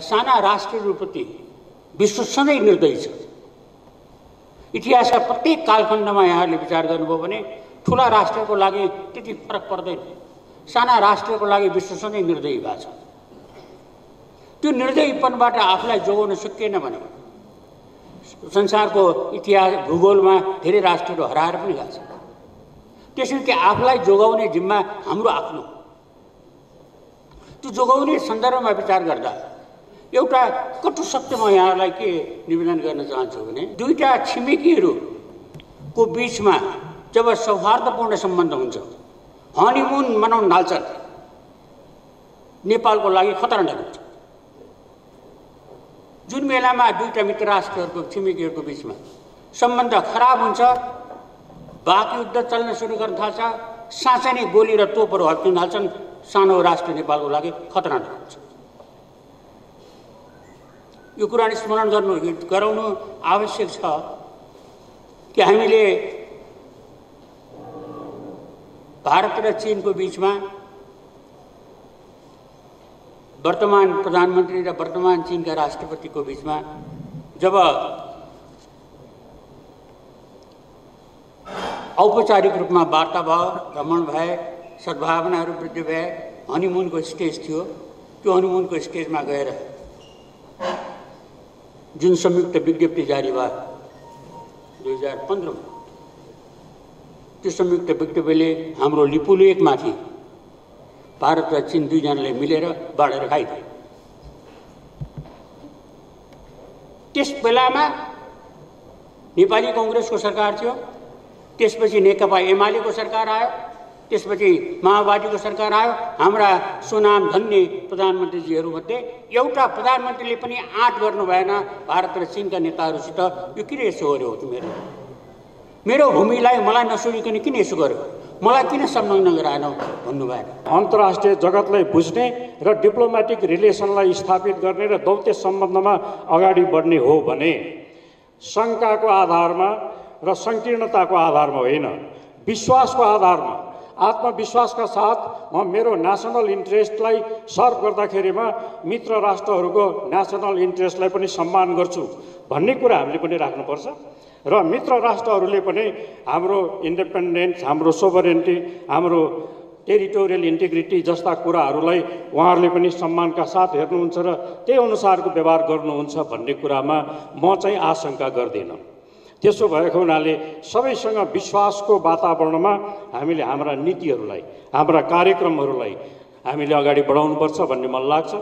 साना राष्ट्रहरूप्रति विश्व सधैँ निर्दयी छ। इतिहासका प्रत्येक कालखण्डमा यहाँहरूले विचार गर्नुभयो भने ठुला राष्ट्रको लागि त्यति फरक पर्दैन। साना राष्ट्रको लागि विश्व सधैँ निर्दयी भएको छ। त्यो निर्दयीपनबाट आफूलाई जोगाउन सकिएन भने संसारको इतिहास भूगोलमा धेरै राष्ट्रहरू हराएर पनि गएको छ त्यसरी कि आफूलाई जोगाउने जिम्मा हाम्रो आफ्नो। त्यो जोगाउने सन्दर्भमा विचार गर्दा एउटा कटु सत्य म यहाँहरूलाई के निवेदन गर्न चाहन्छु भने दुईवटा छिमेकीहरूको बिचमा जब सौहार्दपूर्ण सम्बन्ध हुन्छ हनिमुन मनाउन थाल्छन् नेपालको लागि खतरनाक हुन्छ। जुन बेलामा दुईवटा मित्र राष्ट्रहरूको छिमेकीहरूको बिचमा सम्बन्ध खराब हुन्छ बाघ युद्ध चल्न सुरु गर्न थाल्छ साँच्चै गोली र तोपहरू हट्न थाल्छन् सानो राष्ट्र नेपालको लागि खतरनाक हुन्छ। यो कुरा स्मरण गर्नु गराउनु आवश्यक छ कि हामीले भारत र चिनको बिचमा वर्तमान प्रधानमन्त्री र वर्तमान चिनका राष्ट्रपतिको बिचमा जब औपचारिक रूपमा वार्ता भयो भ्रमण भए सद्भावनाहरू वृद्धि भए हनिमुनको स्टेज थियो त्यो हनिमुनको स्टेजमा गएर जुन संयुक्त विज्ञप्ति जारी भयो दुई हजार पन्ध्रमा त्यो संयुक्त विज्ञप्तिले हाम्रो लिपुलेकमाथि भारत र चिन दुईजनाले मिलेर बाँडेर खाइदिए त्यस बेलामा नेपाली कङ्ग्रेसको सरकार थियो त्यसपछि नेकपा एमालेको सरकार आयो त्यसपछि माओवादीको सरकार आयो। हाम्रा सुनाम धन्य प्रधानमन्त्रीजीहरूमध्ये एउटा प्रधानमन्त्रीले पनि आँट गर्नु भएन। भारत र चिनका नेताहरूसित यो किन यसो गर्यो तिमीहरू? मेरो भूमिलाई मलाई नसोधिकन किन यसो गर्यो? मलाई किन संलग्न गराएनौ भन्नु भएन अन्तर्राष्ट्रिय जगतलाई बुझ्ने र डिप्लोमेटिक रिलेसनलाई स्थापित गर्ने र दौत्य सम्बन्धमा अगाडि बढ्ने हो भने शङ्काको आधारमा र सङ्कीर्णताको आधारमा होइन विश्वासको आधारमा आत्मविश्वासका साथ म मेरो नेसनल इन्ट्रेस्टलाई सर्भ गर्दाखेरिमा मित्र राष्ट्रहरूको नेसनल इन्ट्रेस्टलाई पनि सम्मान गर्छु भन्ने कुरा हामीले पनि राख्नुपर्छ। र मित्र राष्ट्रहरूले पनि हाम्रो इन्डिपेन्डेन्स हाम्रो सोभरेन्टी हाम्रो टेरिटोरियल इन्टिग्रिटी जस्ता कुराहरूलाई उहाँहरूले पनि सम्मानका साथ हेर्नुहुन्छ र त्यही अनुसारको व्यवहार गर्नुहुन्छ भन्ने कुरामा म चाहिँ आशंका गर्दिनँ। त्यसो भएको हुनाले सबैसँग विश्वासको वातावरणमा हामीले हाम्रा नीतिहरूलाई हाम्रा कार्यक्रमहरूलाई हामीले अगाडि बढाउनुपर्छ भन्ने मलाई लाग्छ।